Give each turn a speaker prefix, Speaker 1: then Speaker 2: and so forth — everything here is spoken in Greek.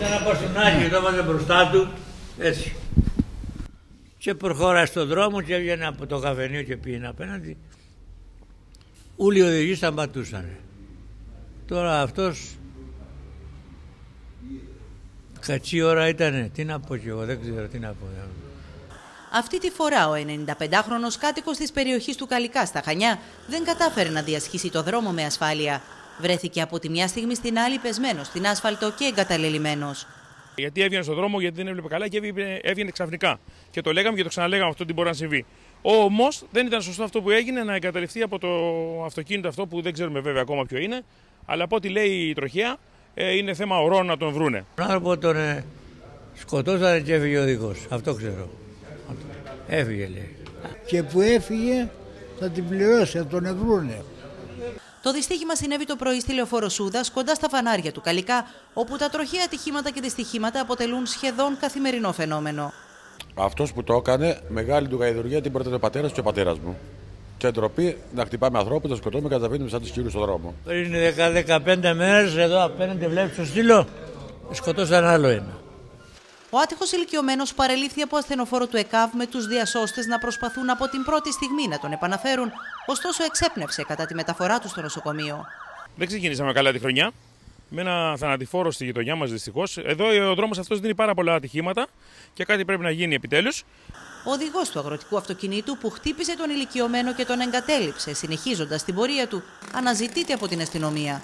Speaker 1: Σαν ένα παστούνάκι το έβαζε μπροστά του, έτσι. Και προχώρασε στον δρόμο και έβγαινε από το καφενείο και πήγαινε απέναντι. Όλοι οι οδηγοί σταματούσαν. Τώρα αυτός κατσί ώρα ήτανε. Τι να πω κι εγώ, δεν ξέρω τι να πω.
Speaker 2: Αυτή τη φορά ο 95χρονος κάτοικος της περιοχής του Καλικά στα Χανιά δεν κατάφερε να διασχίσει το δρόμο με ασφάλεια. Βρέθηκε από τη μια στιγμή στην άλλη πεσμένος, στην άσφαλτο και εγκαταλελειμμένος.
Speaker 3: Γιατί έβγαινε στον δρόμο, γιατί δεν έβλεπε καλά και έβγαινε, έβγαινε ξαφνικά. Και το λέγαμε και το ξαναλέγαμε αυτό τι μπορεί να συμβεί. Όμως δεν ήταν σωστό αυτό που έγινε να εγκαταλειφθεί από το αυτοκίνητο αυτό που δεν ξέρουμε βέβαια ακόμα ποιο είναι. Αλλά από ό,τι λέει η τροχέα, ε, είναι θέμα ορών να τον βρούνε.
Speaker 1: Τον άνθρωπο τον ε, σκοτώσανε και έφυγε ο οδηγό. Αυτό ξέρω. Έφυγε λέει.
Speaker 4: Και που έφυγε θα την πληρώσει, θα τον ευρούνε.
Speaker 2: Το δυστύχημα συνέβη το πρωί στη λεωφόρο Σούδας, κοντά στα φανάρια του Καλικά, όπου τα τροχαία ατυχήματα και δυστυχήματα αποτελούν σχεδόν καθημερινό φαινόμενο.
Speaker 5: Αυτός που το έκανε, μεγάλη του γαϊδουργία την πρώτη ο πατέρας και ο πατέρας μου. Και ντροπή να χτυπάμε ανθρώπους, να σκοτώνουμε και να τα σαν τους κύριου στον δρόμο.
Speaker 1: Πριν 10-15 μέρες εδώ απέναντι βλέπεις το στήλο, σκοτώσαν άλλο ένα.
Speaker 2: Ο άτυχος ηλικιωμένος παρελήφθη από ασθενοφόρο του ΕΚΑΒ με τους διασώστες να προσπαθούν από την πρώτη στιγμή να τον επαναφέρουν, ωστόσο εξέπνευσε κατά τη μεταφορά του στο νοσοκομείο.
Speaker 3: Δεν ξεκινήσαμε καλά τη χρονιά. Με ένα θανατηφόρο στη γειτονιά μας δυστυχώς. Εδώ ο δρόμος αυτός δίνει πάρα πολλά ατυχήματα και κάτι πρέπει να γίνει επιτέλους.
Speaker 2: Ο οδηγός του αγροτικού αυτοκινήτου που χτύπησε τον ηλικιωμένο και τον εγκατέλειψε, συνεχίζοντας την πορεία του, αναζητείται από την αστυνομία.